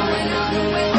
Going all the way